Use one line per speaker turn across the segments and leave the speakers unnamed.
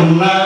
Nalika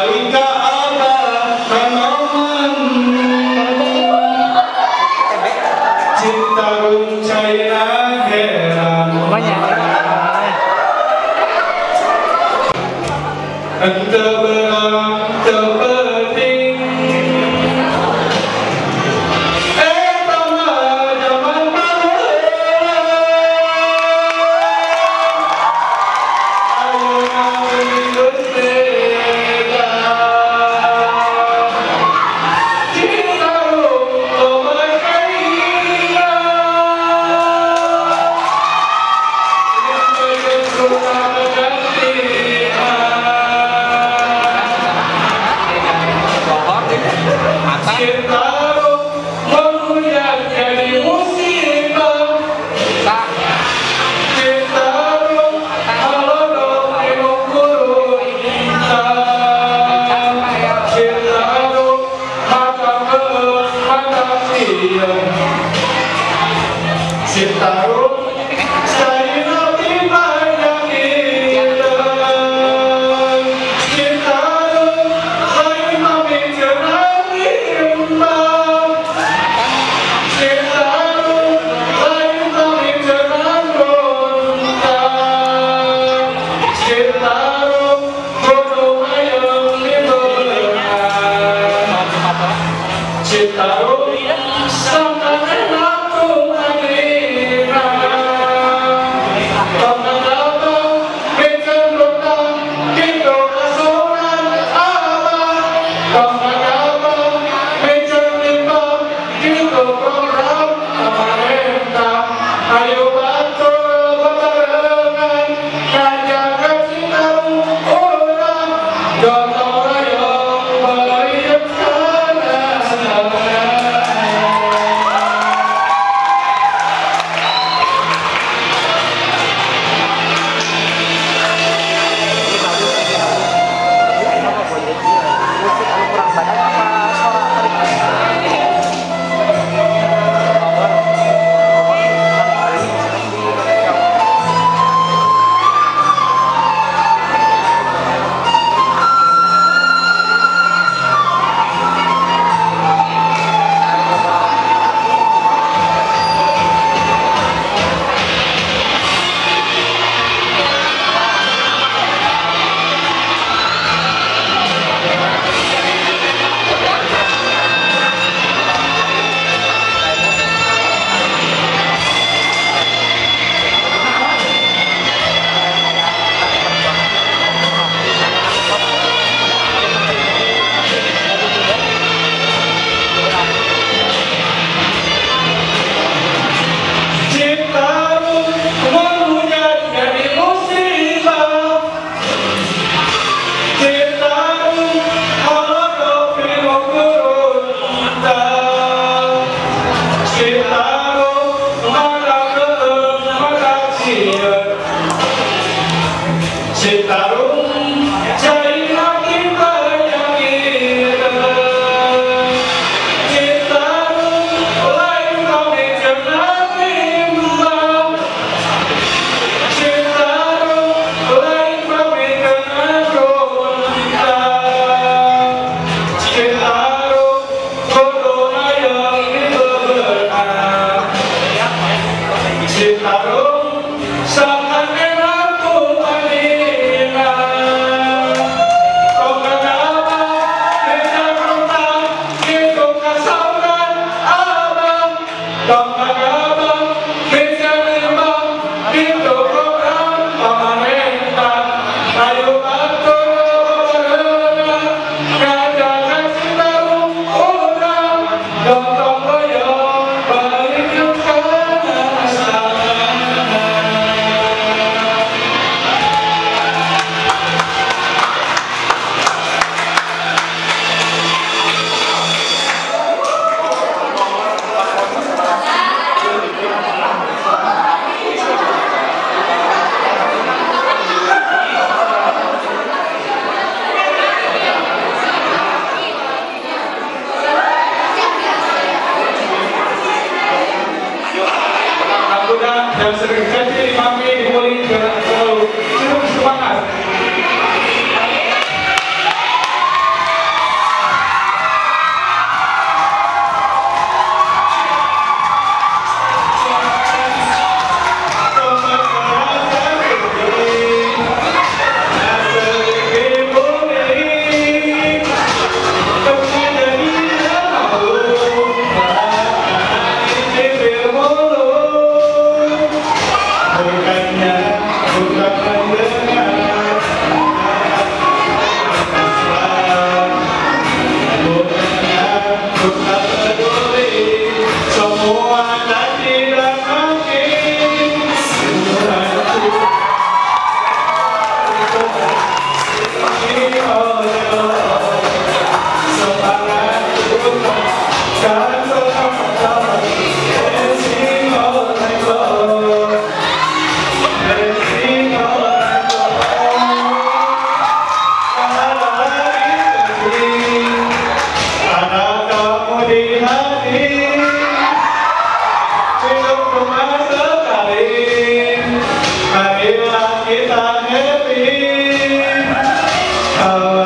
That was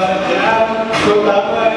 Sasa, ready,